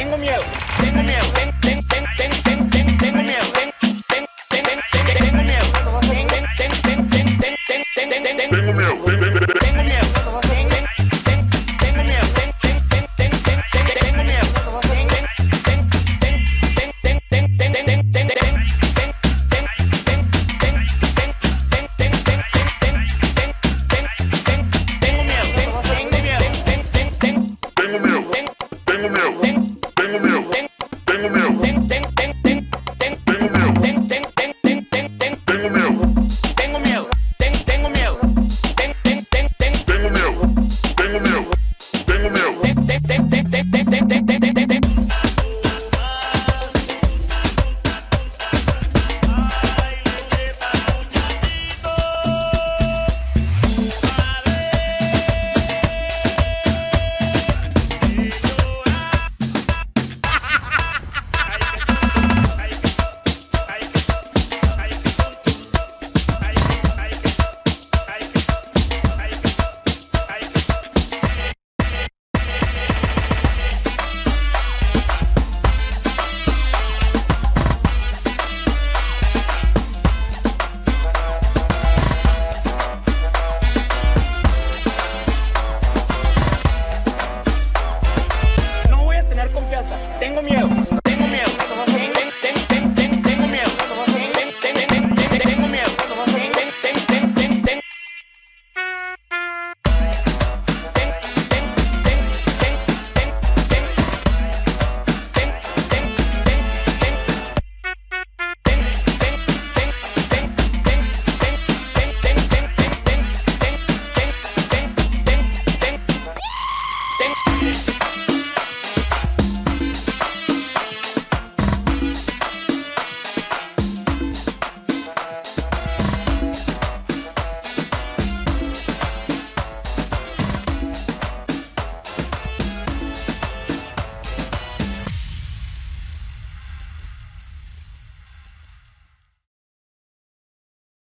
tengo miedo.